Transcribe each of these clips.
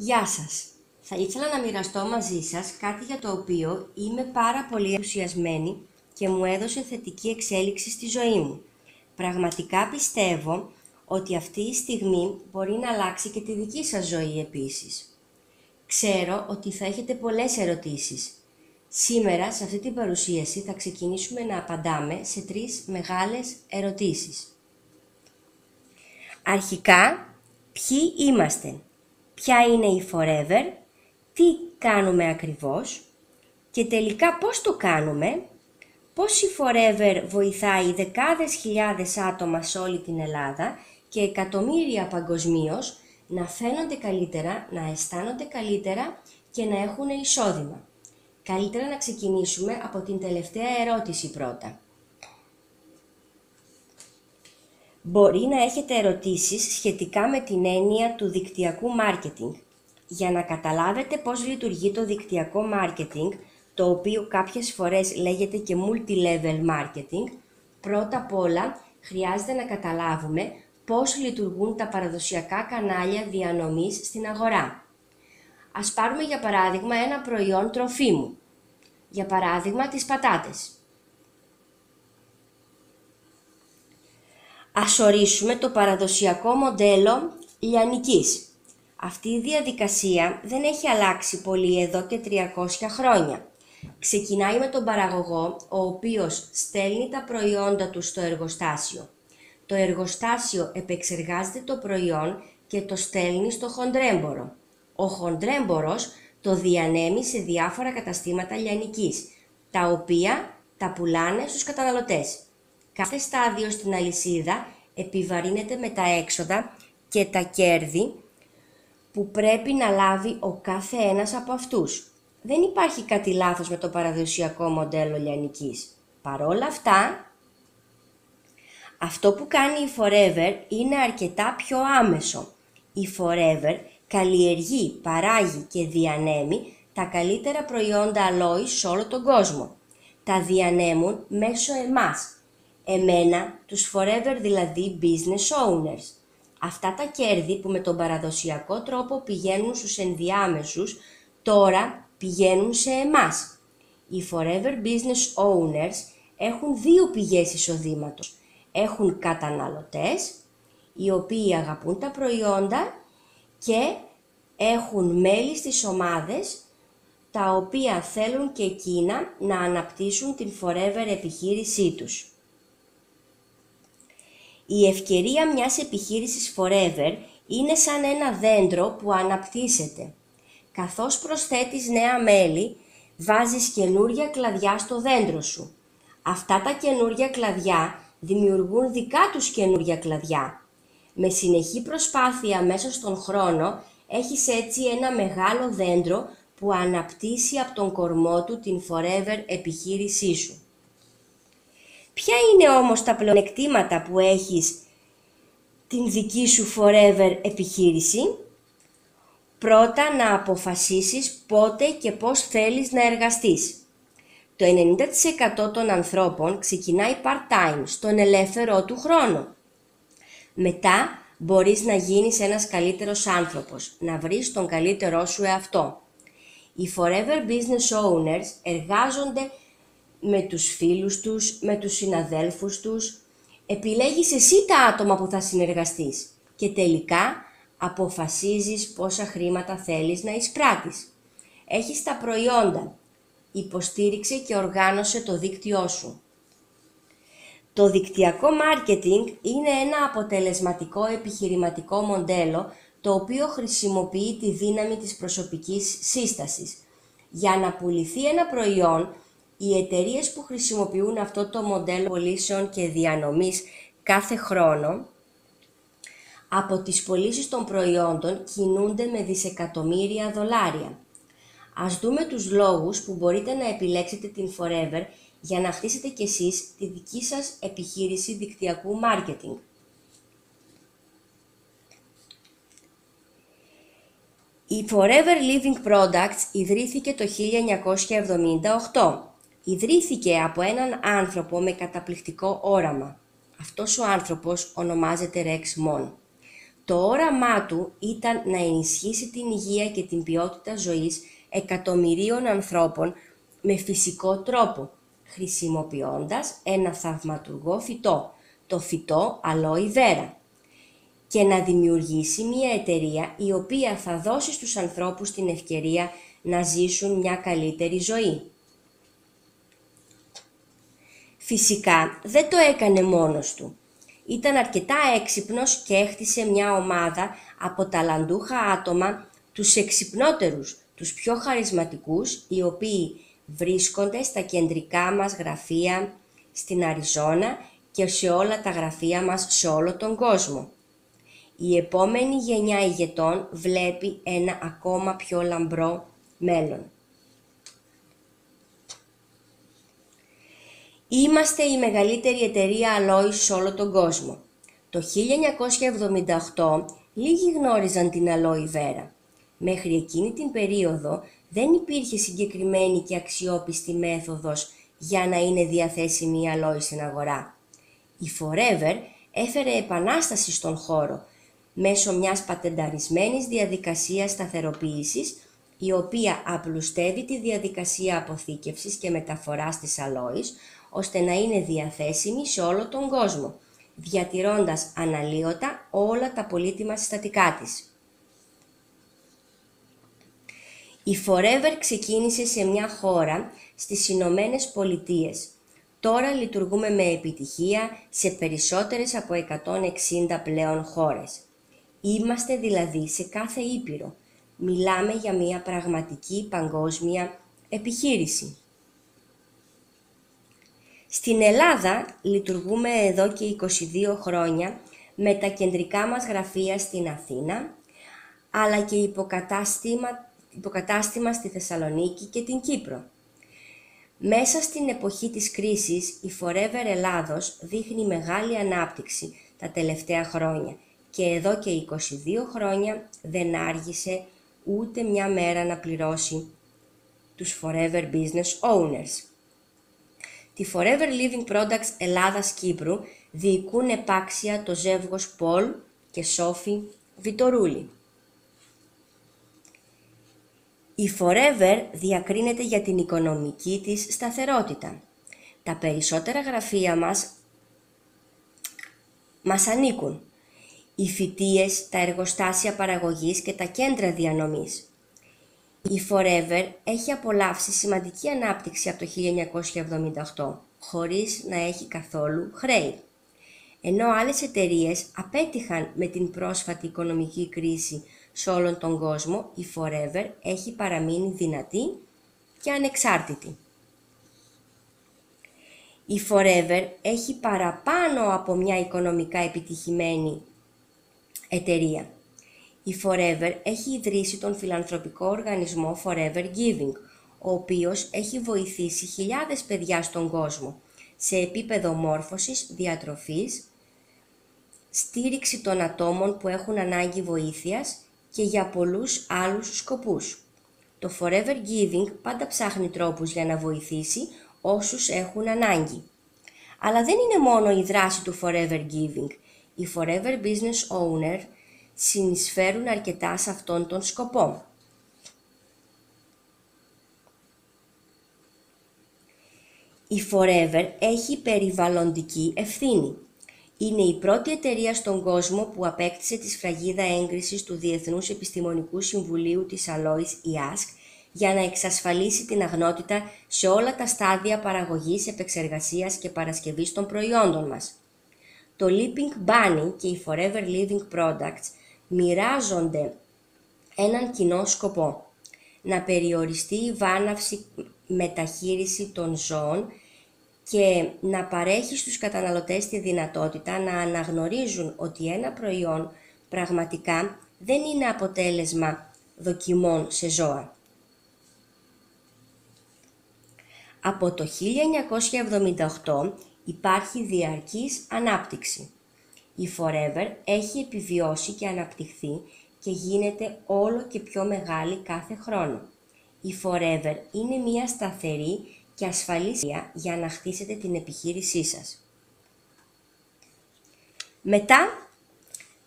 Γεια σας! Θα ήθελα να μοιραστώ μαζί σας κάτι για το οποίο είμαι πάρα πολύ ενθουσιασμένη και μου έδωσε θετική εξέλιξη στη ζωή μου. Πραγματικά πιστεύω ότι αυτή η στιγμή μπορεί να αλλάξει και τη δική σας ζωή επίσης. Ξέρω ότι θα έχετε πολλές ερωτήσεις. Σήμερα, σε αυτή την παρουσίαση, θα ξεκινήσουμε να απαντάμε σε τρεις μεγάλες ερωτήσεις. Αρχικά, ποιοι είμαστε; Ποια είναι η Forever, τι κάνουμε ακριβώς και τελικά πώς το κάνουμε, πώς η Forever βοηθάει δεκάδες χιλιάδες άτομα σε όλη την Ελλάδα και εκατομμύρια παγκοσμίως να φαίνονται καλύτερα, να αισθάνονται καλύτερα και να έχουν εισόδημα. Καλύτερα να ξεκινήσουμε από την τελευταία ερώτηση πρώτα. Μπορεί να έχετε ερωτήσεις σχετικά με την έννοια του δικτυακού μάρκετινγκ. Για να καταλάβετε πώς λειτουργεί το δικτυακό μάρκετινγκ, το οποίο κάποιες φορές λέγεται και multi-level marketing, πρώτα απ' όλα χρειάζεται να καταλάβουμε πώς λειτουργούν τα παραδοσιακά κανάλια διανομής στην αγορά. Ας πάρουμε για παράδειγμα ένα προϊόν τροφίμου. Για παράδειγμα τις πατάτες. Ας ορίσουμε το παραδοσιακό μοντέλο λιανικής. Αυτή η διαδικασία δεν έχει αλλάξει πολύ εδώ και 300 χρόνια. Ξεκινάει με τον παραγωγό, ο οποίος στέλνει τα προϊόντα του στο εργοστάσιο. Το εργοστάσιο επεξεργάζεται το προϊόν και το στέλνει στο χοντρέμπορο. Ο χοντρέμπορος το διανέμει σε διάφορα καταστήματα λιανικής, τα οποία τα πουλάνε στους καταναλωτές. Κάθε στάδιο στην αλυσίδα επιβαρύνεται με τα έξοδα και τα κέρδη που πρέπει να λάβει ο κάθε ένας από αυτούς. Δεν υπάρχει κάτι λάθος με το παραδοσιακό μοντέλο λιανικής. Παρόλα αυτά, αυτό που κάνει η Forever είναι αρκετά πιο άμεσο. Η Forever καλλιεργεί, παράγει και διανέμει τα καλύτερα προϊόντα αλόης σε όλο τον κόσμο. Τα διανέμουν μέσω εμάς, εμένα, τους forever δηλαδή business owners. Αυτά τα κέρδη που με τον παραδοσιακό τρόπο πηγαίνουν στους ενδιάμεσους, τώρα πηγαίνουν σε εμάς. Οι forever business owners έχουν δύο πηγές εισοδήματος. Έχουν καταναλωτές, οι οποίοι αγαπούν τα προϊόντα και έχουν μέλη στις ομάδες, τα οποία θέλουν και εκείνα να αναπτύσσουν την forever επιχείρησή τους. Η ευκαιρία μιας επιχείρησης forever είναι σαν ένα δέντρο που αναπτύσσεται. Καθώς προσθέτεις νέα μέλη, βάζεις καινούρια κλαδιά στο δέντρο σου. Αυτά τα καινούρια κλαδιά δημιουργούν δικά τους καινούρια κλαδιά. Με συνεχή προσπάθεια μέσα στον χρόνο, έχεις έτσι ένα μεγάλο δέντρο που αναπτύσσει από τον κορμό του την forever επιχείρησή σου. Ποια είναι όμως τα πλεονεκτήματα που έχεις την δική σου forever επιχείρηση; Πρώτα να αποφασίσεις πότε και πώς θέλεις να εργαστείς. Το 90% των ανθρώπων ξεκινάει part-time στον ελεύθερο του χρόνο. Μετά μπορείς να γίνεις ένας καλύτερος άνθρωπος, να βρεις τον καλύτερό σου εαυτό. Οι forever business owners εργάζονται με τους φίλους τους, με τους συναδέλφους τους. Επιλέγεις εσύ τα άτομα που θα συνεργαστείς και τελικά αποφασίζεις πόσα χρήματα θέλεις να εισπράττεις. Έχεις τα προϊόντα. Υποστήριξε και οργάνωσε το δίκτυό σου. Το δικτυακό μάρκετινγκ είναι ένα αποτελεσματικό επιχειρηματικό μοντέλο το οποίο χρησιμοποιεί τη δύναμη της προσωπικής σύστασης. Για να πουληθεί ένα προϊόν οι εταιρείες που χρησιμοποιούν αυτό το μοντέλο πωλήσεων και διανομής κάθε χρόνο από τις πωλήσεις των προϊόντων κινούνται με δισεκατομμύρια δολάρια. Ας δούμε τους λόγους που μπορείτε να επιλέξετε την Forever για να χτίσετε κι εσείς τη δική σας επιχείρηση δικτυακού μάρκετινγκ. Η Forever Living Products ιδρύθηκε το 1978 ιδρύθηκε από έναν άνθρωπο με καταπληκτικό όραμα. Αυτός ο άνθρωπος ονομάζεται Rex Mon. Το όραμά του ήταν να ενισχύσει την υγεία και την ποιότητα ζωής εκατομμυρίων ανθρώπων με φυσικό τρόπο, χρησιμοποιώντας ένα θαυματουργό φυτό, το φυτό αλόι βέρα και να δημιουργήσει μια εταιρεία η οποία θα δώσει στους ανθρώπους την ευκαιρία να ζήσουν μια καλύτερη ζωή. Φυσικά δεν το έκανε μόνος του. Ήταν αρκετά έξυπνος και έχτισε μια ομάδα από ταλαντούχα άτομα, τους εξυπνότερους, τους πιο χαρισματικούς, οι οποίοι βρίσκονται στα κεντρικά μας γραφεία στην Αριζόνα και σε όλα τα γραφεία μας σε όλο τον κόσμο. Η επόμενη γενιά ηγετών βλέπει ένα ακόμα πιο λαμπρό μέλλον. Είμαστε η μεγαλύτερη εταιρεία αλόης σε όλο τον κόσμο. Το 1978 λίγοι γνώριζαν την αλόη βέρα. Μέχρι εκείνη την περίοδο δεν υπήρχε συγκεκριμένη και αξιόπιστη μέθοδος για να είναι διαθέσιμη η αλόη στην αγορά. Η Forever έφερε επανάσταση στον χώρο μέσω μιας πατενταρισμένης διαδικασίας σταθεροποίησης η οποία απλουστεύει τη διαδικασία αποθήκευσης και μεταφοράς της αλόης ώστε να είναι διαθέσιμη σε όλο τον κόσμο, διατηρώντας αναλύωτα όλα τα πολύτιμα συστατικά της. Η Forever ξεκίνησε σε μια χώρα στις Ηνωμένες Πολιτείες. Τώρα λειτουργούμε με επιτυχία σε περισσότερες από 160 πλέον χώρες. Είμαστε δηλαδή σε κάθε ήπειρο. Μιλάμε για μια πραγματική παγκόσμια επιχείρηση. Στην Ελλάδα λειτουργούμε εδώ και 22 χρόνια με τα κεντρικά μας γραφεία στην Αθήνα, αλλά και υποκατάστημα, υποκατάστημα στη Θεσσαλονίκη και την Κύπρο. Μέσα στην εποχή της κρίσης, η Forever Ελλάδος δείχνει μεγάλη ανάπτυξη τα τελευταία χρόνια και εδώ και 22 χρόνια δεν άργησε ούτε μια μέρα να πληρώσει τους Forever Business Owners. Τη Forever Living Products Ελλάδας-Κύπρου διοικούν επάξια το ζεύγος Πολ και Σόφι Βιτορούλη. Η Forever διακρίνεται για την οικονομική της σταθερότητα. Τα περισσότερα γραφεία μας μας ανήκουν οι φυτίες, τα εργοστάσια παραγωγής και τα κέντρα διανομής. Η Forever έχει απολαύσει σημαντική ανάπτυξη από το 1978, χωρίς να έχει καθόλου χρέη. Ενώ άλλες εταιρείες απέτυχαν με την πρόσφατη οικονομική κρίση σε όλον τον κόσμο, η Forever έχει παραμείνει δυνατή και ανεξάρτητη. Η Forever έχει παραπάνω από μια οικονομικά επιτυχημένη εταιρεία. Η Forever έχει ιδρύσει τον φιλανθρωπικό οργανισμό Forever Giving, ο οποίος έχει βοηθήσει χιλιάδες παιδιά στον κόσμο σε επίπεδο μόρφωσης, διατροφής, στήριξη των ατόμων που έχουν ανάγκη βοήθειας και για πολλούς άλλους σκοπούς. Το Forever Giving πάντα ψάχνει τρόπους για να βοηθήσει όσους έχουν ανάγκη. Αλλά δεν είναι μόνο η δράση του Forever Giving οι Forever Business Owner συνεισφέρουν αρκετά σε αυτόν τον σκοπό. Η Forever έχει περιβαλλοντική ευθύνη. Είναι η πρώτη εταιρεία στον κόσμο που απέκτησε τη σφραγίδα έγκρισης του Διεθνούς Επιστημονικού Συμβουλίου της Αλόης ΙΑΣΚ για να εξασφαλίσει την αγνότητα σε όλα τα στάδια παραγωγής, επεξεργασίας και παρασκευής των προϊόντων μας το Leaping Bunny και οι Forever Living Products μοιράζονται έναν κοινό σκοπό. Να περιοριστεί η βάναυση μεταχείριση των ζώων και να παρέχει στους καταναλωτές τη δυνατότητα να αναγνωρίζουν ότι ένα προϊόν πραγματικά δεν είναι αποτέλεσμα δοκιμών σε ζώα. Από το 1978 υπάρχει διαρκής ανάπτυξη. Η Forever έχει επιβιώσει και αναπτυχθεί και γίνεται όλο και πιο μεγάλη κάθε χρόνο. Η Forever είναι μια σταθερή και ασφαλή για να χτίσετε την επιχείρησή σας. Μετά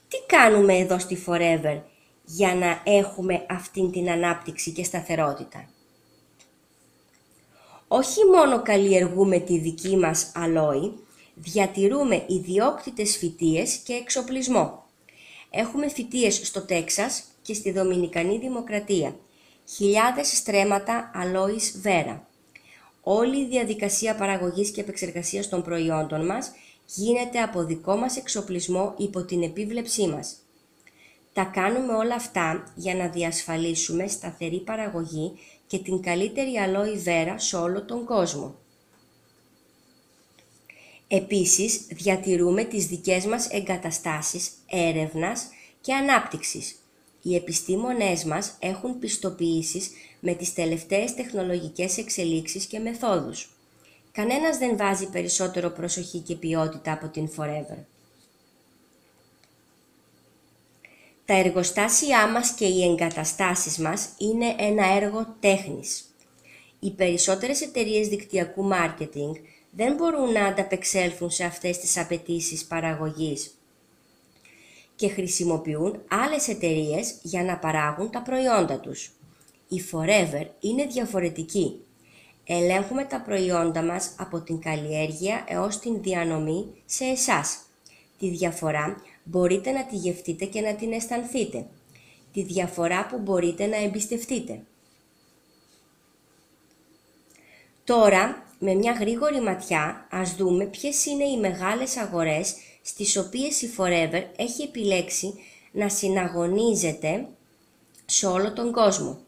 Τι κάνουμε εδώ στη Forever για να έχουμε αυτήν την ανάπτυξη και σταθερότητα; Όχι μόνο καλλιεργούμε τη δική μας αλόη, διατηρούμε ιδιόκτητες φυτίες και εξοπλισμό. Έχουμε φυτίες στο Τέξας και στη Δομινικανή Δημοκρατία. Χιλιάδες στρέμματα αλόης βέρα. Όλη η διαδικασία παραγωγής και επεξεργασίας των προϊόντων μας γίνεται από δικό μας εξοπλισμό υπό την επίβλεψή μας. Τα κάνουμε όλα αυτά για να διασφαλίσουμε σταθερή παραγωγή και την καλύτερη αλόη βέρα σε όλο τον κόσμο. Επίσης, διατηρούμε τις δικές μας εγκαταστάσεις έρευνας και ανάπτυξης. Οι επιστήμονές μας έχουν πιστοποιήσεις με τις τελευταίες τεχνολογικές εξελίξεις και μεθόδους. Κανένας δεν βάζει περισσότερο προσοχή και ποιότητα από την Forever. Τα εργοστάσια μας και οι εγκαταστάσεις μας είναι ένα έργο τέχνης. Οι περισσότερες εταιρείες δικτυακού μάρκετινγκ δεν μπορούν να ανταπεξέλθουν σε αυτές τις απαιτήσεις παραγωγής και χρησιμοποιούν άλλες εταιρείες για να παράγουν τα προϊόντα τους. Η Forever είναι διαφορετική. Ελέγχουμε τα προϊόντα μας από την καλλιέργεια έως την διανομή σε εσάς. Τη διαφορά μπορείτε να τη γευτείτε και να την αισθανθείτε. Τη διαφορά που μπορείτε να εμπιστευτείτε. Τώρα, με μια γρήγορη ματιά, ας δούμε ποιες είναι οι μεγάλες αγορές στις οποίες η Forever έχει επιλέξει να συναγωνίζεται σε όλο τον κόσμο.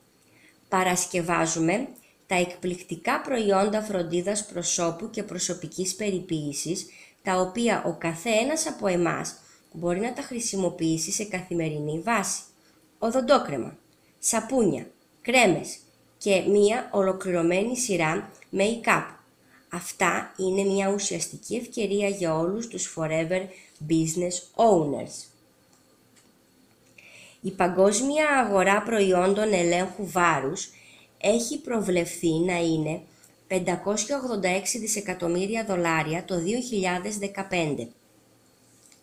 Παρασκευάζουμε τα εκπληκτικά προϊόντα φροντίδας προσώπου και προσωπικής περιποίησης, τα οποία ο καθένας από εμάς μπορεί να τα χρησιμοποιήσει σε καθημερινή βάση. Οδοντόκρεμα, σαπούνια, κρέμες και μία ολοκληρωμένη σειρά make-up. Αυτά είναι μια ουσιαστική ευκαιρία για όλους τους Forever Business Owners. Η παγκόσμια αγορά προϊόντων ελέγχου βάρους έχει προβλεφθεί να είναι 586 δισεκατομμύρια δολάρια το 2015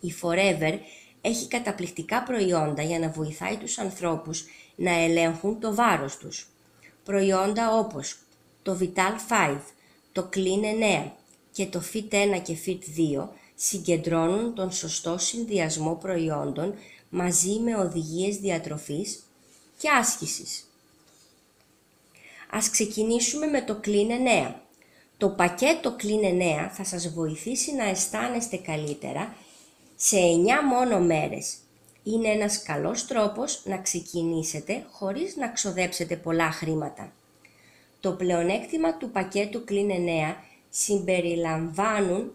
η Forever έχει καταπληκτικά προϊόντα για να βοηθάει τους ανθρώπους να ελέγχουν το βάρος τους. Προϊόντα όπως το Vital 5, το Clean 9 και το Fit 1 και Fit 2 συγκεντρώνουν τον σωστό συνδυασμό προϊόντων μαζί με οδηγίες διατροφής και άσκησης. Ας ξεκινήσουμε με το Clean 9. Το πακέτο Clean 9 θα σας βοηθήσει να αισθάνεστε καλύτερα σε 9 μόνο μέρες. Είναι ένας καλός τρόπος να ξεκινήσετε χωρίς να ξοδέψετε πολλά χρήματα. Το πλεονέκτημα του πακέτου Clean 9 συμπεριλαμβάνουν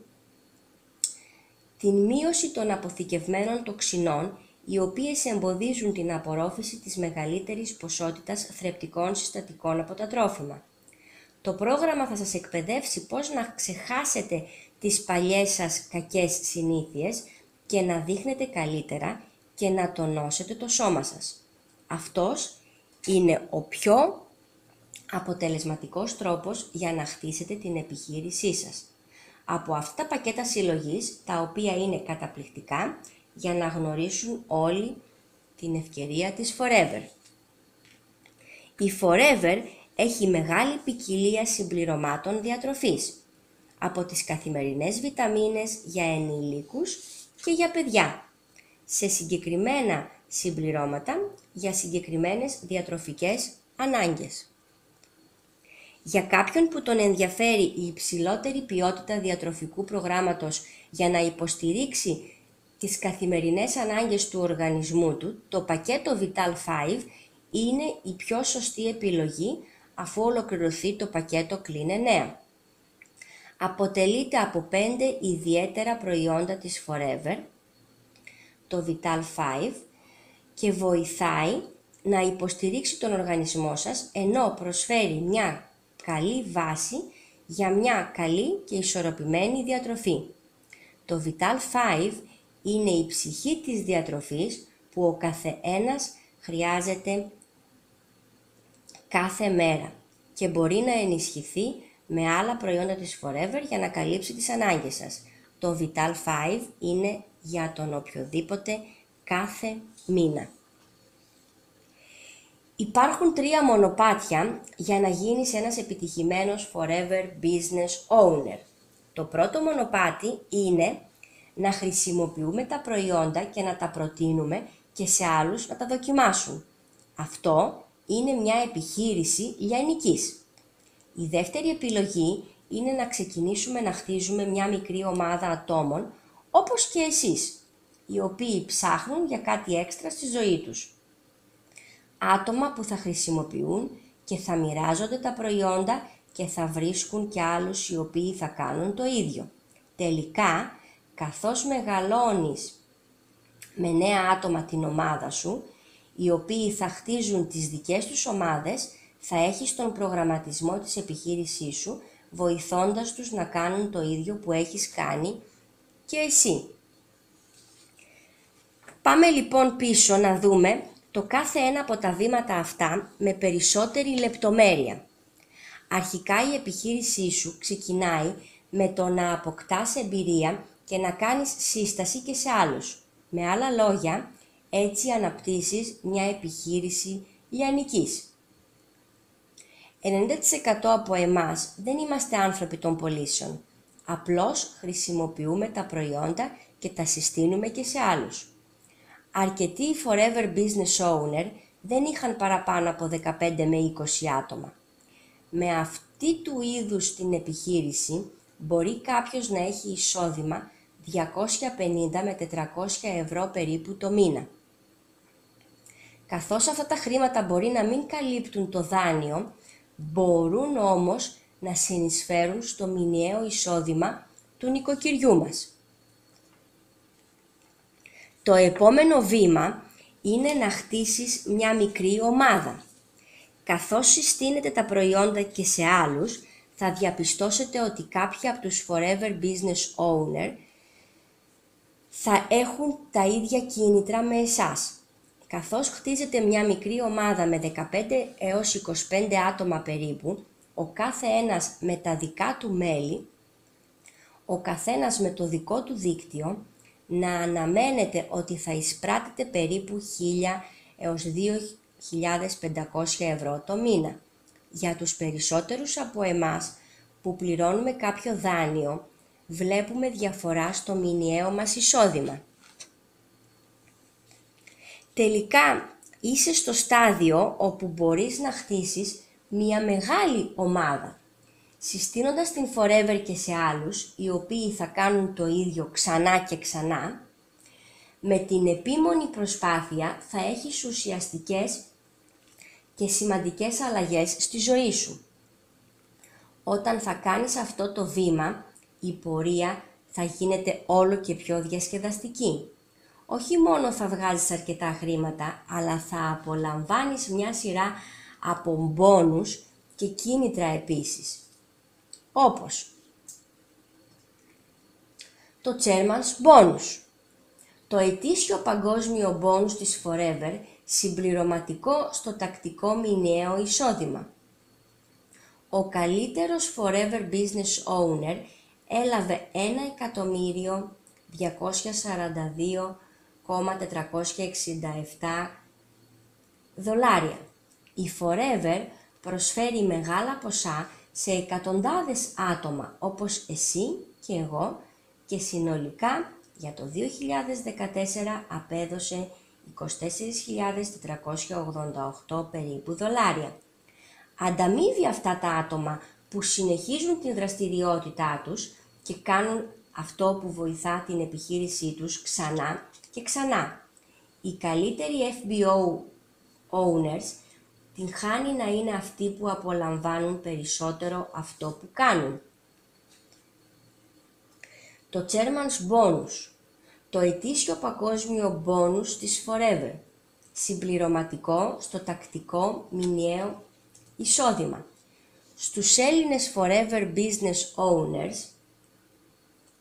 την μείωση των αποθηκευμένων τοξινών οι οποίες εμποδίζουν την απορρόφηση της μεγαλύτερης ποσότητας θρεπτικών συστατικών από τα τρόφιμα. Το πρόγραμμα θα σας εκπαιδεύσει πώς να ξεχάσετε τις παλιές σας κακές συνήθειες και να δείχνετε καλύτερα και να τονώσετε το σώμα σας. Αυτός είναι ο πιο αποτελεσματικός τρόπος για να χτίσετε την επιχείρησή σας. Από αυτά τα πακέτα συλλογής, τα οποία είναι καταπληκτικά, για να γνωρίσουν όλοι την ευκαιρία της Forever. Η Forever έχει μεγάλη ποικιλία συμπληρωμάτων διατροφής, από τις καθημερινές βιταμίνες για ενήλικους και για παιδιά, σε συγκεκριμένα συμπληρώματα για συγκεκριμένες διατροφικές ανάγκες. Για κάποιον που τον ενδιαφέρει η υψηλότερη ποιότητα διατροφικού προγράμματος για να υποστηρίξει τις καθημερινές ανάγκες του οργανισμού του, το πακέτο Vital 5 είναι η πιο σωστή επιλογή αφού ολοκληρωθεί το πακέτο Clean 9 αποτελείται από πέντε ιδιαίτερα προϊόντα της Forever, το Vital 5, και βοηθάει να υποστηρίξει τον οργανισμό σας, ενώ προσφέρει μια καλή βάση για μια καλή και ισορροπημένη διατροφή. Το Vital 5 είναι η ψυχή της διατροφής που ο καθένας χρειάζεται κάθε μέρα και μπορεί να ενισχυθεί με άλλα προϊόντα της Forever για να καλύψει τις ανάγκες σας. Το Vital 5 είναι για τον οποιοδήποτε κάθε μήνα. Υπάρχουν τρία μονοπάτια για να γίνεις ένας επιτυχημένος forever business owner. Το πρώτο μονοπάτι είναι να χρησιμοποιούμε τα προϊόντα και να τα προτείνουμε και σε άλλους να τα δοκιμάσουν. Αυτό είναι μια επιχείρηση λιανικής. Η δεύτερη επιλογή είναι να ξεκινήσουμε να χτίζουμε μια μικρή ομάδα ατόμων, όπως και εσείς, οι οποίοι ψάχνουν για κάτι έξτρα στη ζωή τους. Άτομα που θα χρησιμοποιούν και θα μοιράζονται τα προϊόντα και θα βρίσκουν και άλλους οι οποίοι θα κάνουν το ίδιο. Τελικά, καθώς μεγαλώνεις με νέα άτομα την ομάδα σου, οι οποίοι θα χτίζουν τις δικές τους ομάδες, θα έχεις τον προγραμματισμό της επιχείρησής σου, βοηθώντας τους να κάνουν το ίδιο που έχεις κάνει και εσύ. Πάμε λοιπόν πίσω να δούμε το κάθε ένα από τα βήματα αυτά με περισσότερη λεπτομέρεια. Αρχικά η επιχείρησή σου ξεκινάει με το να αποκτάς εμπειρία και να κάνεις σύσταση και σε άλλους. Με άλλα λόγια, έτσι αναπτύσσεις μια επιχείρηση λιανικής. 90% από εμάς δεν είμαστε άνθρωποι των πωλήσεων. Απλώς χρησιμοποιούμε τα προϊόντα και τα συστήνουμε και σε άλλους. Αρκετοί forever business owner δεν είχαν παραπάνω από 15 με 20 άτομα. Με αυτή του είδους την επιχείρηση μπορεί κάποιος να έχει εισόδημα 250 με 400 ευρώ περίπου το μήνα. Καθώς αυτά τα χρήματα μπορεί να μην καλύπτουν το δάνειο, μπορούν όμως να συνεισφέρουν στο μηνιαίο εισόδημα του νοικοκυριού μας. Το επόμενο βήμα είναι να χτίσεις μια μικρή ομάδα. Καθώς συστήνετε τα προϊόντα και σε άλλους, θα διαπιστώσετε ότι κάποιοι από τους Forever Business Owner θα έχουν τα ίδια κίνητρα με εσάς. Καθώς χτίζετε μια μικρή ομάδα με 15 έως 25 άτομα περίπου, ο κάθε ένας με τα δικά του μέλη, ο καθένας με το δικό του δίκτυο, να αναμένετε ότι θα εισπράτετε περίπου 1000 έως 2.500 ευρώ το μήνα. Για τους περισσότερους από εμάς που πληρώνουμε κάποιο δάνειο, βλέπουμε διαφορά στο μηνιαίο μας εισόδημα. Τελικά είσαι στο στάδιο όπου μπορείς να χτίσεις μια μεγάλη ομάδα, συστήνοντας την Forever και σε άλλους, οι οποίοι θα κάνουν το ίδιο ξανά και ξανά, με την επίμονη προσπάθεια θα έχεις ουσιαστικές και σημαντικές αλλαγές στη ζωή σου. Όταν θα κάνεις αυτό το βήμα, η πορεία θα γίνεται όλο και πιο διασκεδαστική. Όχι μόνο θα βγάζεις αρκετά χρήματα, αλλά θα απολαμβάνεις μια σειρά από μπόνους και κίνητρα επίσης. Όπως το Chairman's Bonus, το ετήσιο παγκόσμιο μπόνους της Forever συμπληρωματικό στο τακτικό μηνιαίο εισόδημα. Ο καλύτερος Forever Business Owner έλαβε 1.242.467 δολάρια. Η Forever προσφέρει μεγάλα ποσά σε εκατοντάδες άτομα όπως εσύ και εγώ και συνολικά για το 2014 απέδωσε 24.488 περίπου δολάρια. Ανταμείβει αυτά τα άτομα που συνεχίζουν την δραστηριότητά τους και κάνουν αυτό που βοηθά την επιχείρησή τους ξανά και ξανά. Οι καλύτεροι FBO owners την χάνει να είναι αυτοί που απολαμβάνουν περισσότερο αυτό που κάνουν. Το Chairman's Bonus το ετήσιο παγκόσμιο μπόνους της Forever, συμπληρωματικό στο τακτικό μηνιαίο εισόδημα. Στους Έλληνες Forever Business Owners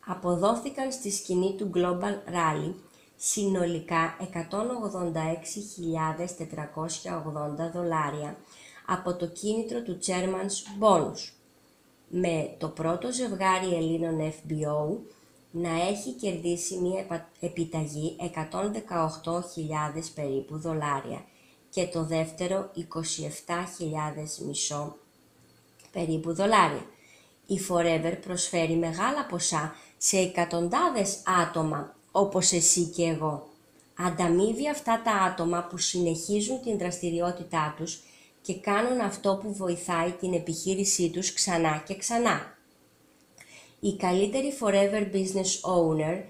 αποδόθηκαν στη σκηνή του Global Rally συνολικά 186.480 δολάρια από το κίνητρο του Chairman's Bonus, με το πρώτο ζευγάρι Ελλήνων FBO να έχει κερδίσει μία επιταγή 118.000 περίπου δολάρια και το δεύτερο 27.000 μισό περίπου δολάρια. Η Forever προσφέρει μεγάλα ποσά σε εκατοντάδες άτομα όπως εσύ και εγώ. Ανταμείβει αυτά τα άτομα που συνεχίζουν την δραστηριότητά τους και κάνουν αυτό που βοηθάει την επιχείρησή τους ξανά και ξανά. Η καλύτερη Forever Business Owner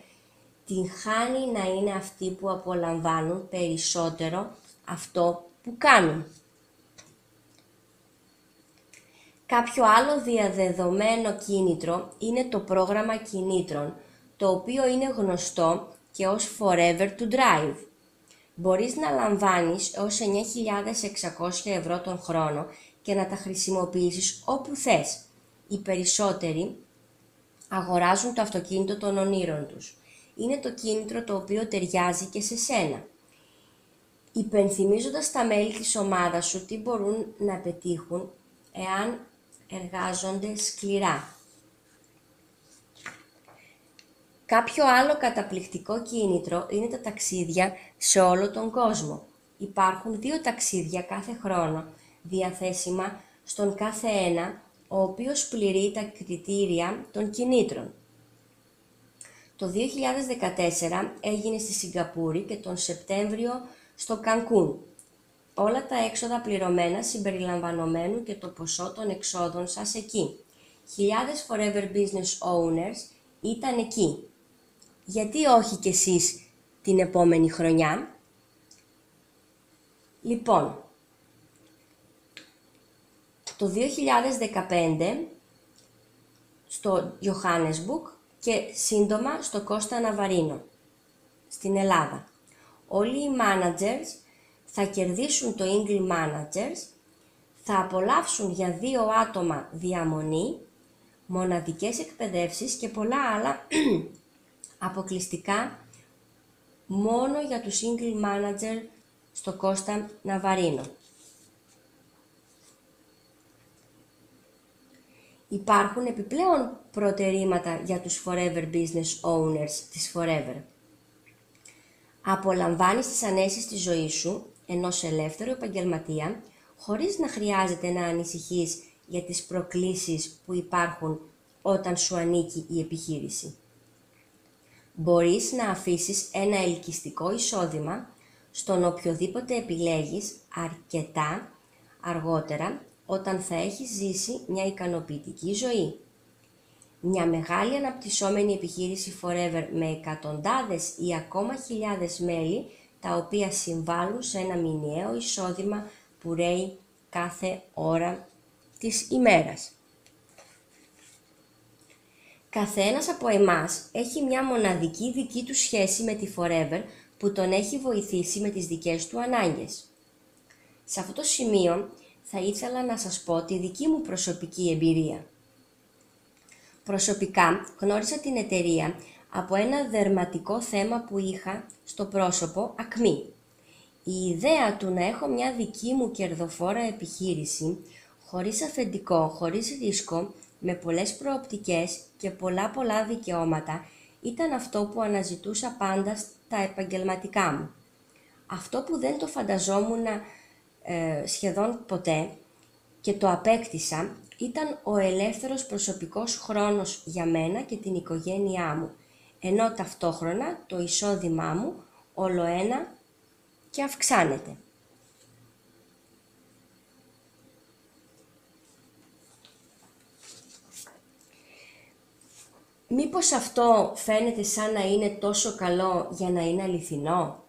την χάνει να είναι αυτοί που απολαμβάνουν περισσότερο αυτό που κάνουν. Κάποιο άλλο διαδεδομένο κίνητρο είναι το πρόγραμμα κινήτρων, το οποίο είναι γνωστό και ως Forever to Drive. Μπορείς να λαμβάνεις έως 9.600 ευρώ τον χρόνο και να τα χρησιμοποιήσεις όπου θες. Οι περισσότεροι αγοράζουν το αυτοκίνητο των ονείρων τους. Είναι το κίνητρο το οποίο ταιριάζει και σε σένα. Υπενθυμίζοντας τα μέλη της ομάδας σου τι μπορούν να πετύχουν εάν εργάζονται σκληρά. Κάποιο άλλο καταπληκτικό κίνητρο είναι τα ταξίδια σε όλο τον κόσμο. Υπάρχουν δύο ταξίδια κάθε χρόνο διαθέσιμα στον κάθε ένα, ο οποίος πληρεί τα κριτήρια των κινήτρων. Το 2014 έγινε στη Σιγκαπούρη και τον Σεπτέμβριο στο Κανκούν. Όλα τα έξοδα πληρωμένα συμπεριλαμβανομένου και το ποσό των εξόδων σας εκεί. Χιλιάδες Forever Business Owners ήταν εκεί. Γιατί όχι κι εσείς την επόμενη χρονιά; Λοιπόν, το 2015 στο Johannesburg και σύντομα στο Κώστα Ναβαρίνο, στην Ελλάδα. Όλοι οι managers θα κερδίσουν το English Managers, θα απολαύσουν για δύο άτομα διαμονή, μοναδικές εκπαιδεύσεις και πολλά άλλα αποκλειστικά μόνο για τους English Manager στο Κώστα Ναβαρίνο. Υπάρχουν επιπλέον προτερήματα για τους Forever Business Owners της Forever. Απολαμβάνεις τις ανέσεις της ζωής σου ενός ελεύθερου επαγγελματία, χωρίς να χρειάζεται να ανησυχείς για τις προκλήσεις που υπάρχουν όταν σου ανήκει η επιχείρηση. Μπορείς να αφήσεις ένα ελκυστικό εισόδημα στον οποιοδήποτε επιλέγεις αρκετά αργότερα όταν θα έχεις ζήσει μια ικανοποιητική ζωή. Μια μεγάλη αναπτυσσόμενη επιχείρηση Forever με εκατοντάδες ή ακόμα χιλιάδες μέλη τα οποία συμβάλλουν σε ένα μηνιαίο εισόδημα που ρέει κάθε ώρα της ημέρας. Καθένας από εμάς έχει μια μοναδική δική του σχέση με τη Forever που τον έχει βοηθήσει με τις δικές του ανάγκες. Σε αυτό το σημείο θα ήθελα να σας πω τη δική μου προσωπική εμπειρία. Προσωπικά γνώρισα την εταιρεία από ένα δερματικό θέμα που είχα στο πρόσωπο ακμή. Η ιδέα του να έχω μια δική μου κερδοφόρα επιχείρηση, χωρίς αφεντικό, χωρίς ρίσκο, με πολλές προοπτικές και πολλά πολλά δικαιώματα, ήταν αυτό που αναζητούσα πάντα στα επαγγελματικά μου. Αυτό που δεν το φανταζόμουν ε, σχεδόν ποτέ και το απέκτησα ήταν ο ελεύθερος προσωπικός χρόνος για μένα και την οικογένειά μου, ενώ ταυτόχρονα το εισόδημά μου όλο ένα και αυξάνεται. Μήπως αυτό φαίνεται σαν να είναι τόσο καλό για να είναι αληθινό;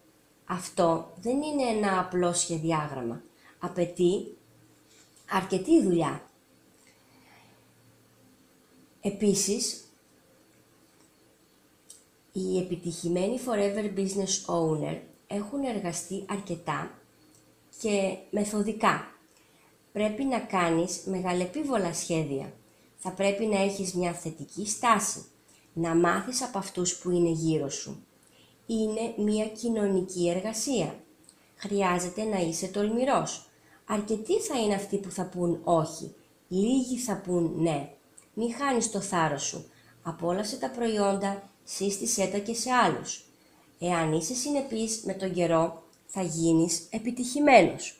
Αυτό δεν είναι ένα απλό σχεδιάγραμμα. Απαιτεί αρκετή δουλειά. Επίσης, οι επιτυχημένοι Forever Business Owner έχουν εργαστεί αρκετά και μεθοδικά. Πρέπει να κάνεις μεγαλεπίβολα σχέδια. Θα πρέπει να έχεις μια θετική στάση. Να μάθεις από αυτούς που είναι γύρω σου. Είναι μια κοινωνική εργασία. Χρειάζεται να είσαι τολμηρός. Αρκετοί θα είναι αυτοί που θα πούν όχι. Λίγοι θα πούν ναι. Μην χάνεις το θάρρος σου. Απόλαυσε τα προϊόντα σύστησέ τα και σε άλλους. Εάν είσαι συνεπής με τον καιρό, θα γίνεις επιτυχημένος.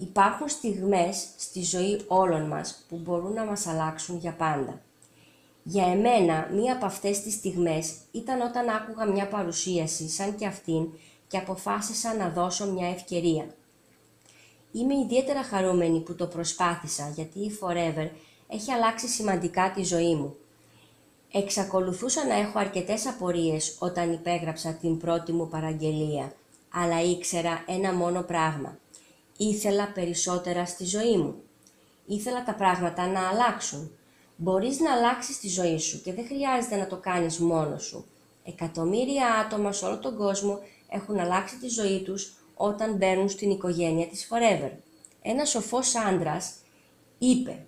Υπάρχουν στιγμές στη ζωή όλων μας που μπορούν να μας αλλάξουν για πάντα. Για εμένα, μία από αυτές τις στιγμές ήταν όταν άκουγα μια παρουσίαση σαν και αυτήν και αποφάσισα να δώσω μια ευκαιρία. Είμαι ιδιαίτερα χαρούμενη που το προσπάθησα γιατί η Forever έχει αλλάξει σημαντικά τη ζωή μου. Εξακολουθούσα να έχω αρκετές απορίες όταν υπέγραψα την πρώτη μου παραγγελία, αλλά ήξερα ένα μόνο πράγμα. Ήθελα περισσότερα στη ζωή μου. Ήθελα τα πράγματα να αλλάξουν. Μπορείς να αλλάξεις τη ζωή σου και δεν χρειάζεται να το κάνεις μόνος σου. Εκατομμύρια άτομα σε όλο τον κόσμο έχουν αλλάξει τη ζωή τους όταν μπαίνουν στην οικογένεια της Forever. Ένα σοφός άντρας είπε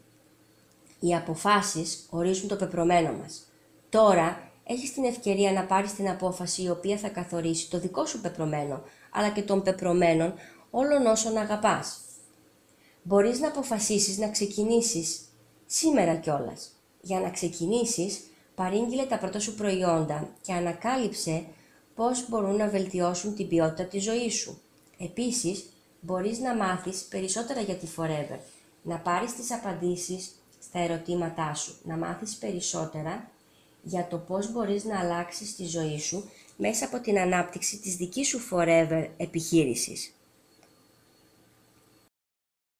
«Οι αποφάσεις ορίζουν το πεπρωμένο μας. Τώρα έχεις την ευκαιρία να πάρεις την απόφαση η οποία θα καθορίσει το δικό σου πεπρωμένο, αλλά και των πεπρωμένων όλων όσων αγαπάς. Μπορείς να αποφασίσεις να ξεκινήσεις σήμερα κιόλας. Για να ξεκινήσεις, παρήγγειλε τα πρώτα σου προϊόντα και ανακάλυψε πώς μπορούν να βελτιώσουν την ποιότητα της ζωής σου. Επίσης, μπορείς να μάθεις περισσότερα για τη Forever, να πάρεις τις απαντήσεις στα ερωτήματά σου, να μάθεις περισσότερα για το πώς μπορείς να αλλάξεις τη ζωή σου μέσα από την ανάπτυξη της δικής σου Forever επιχείρησης.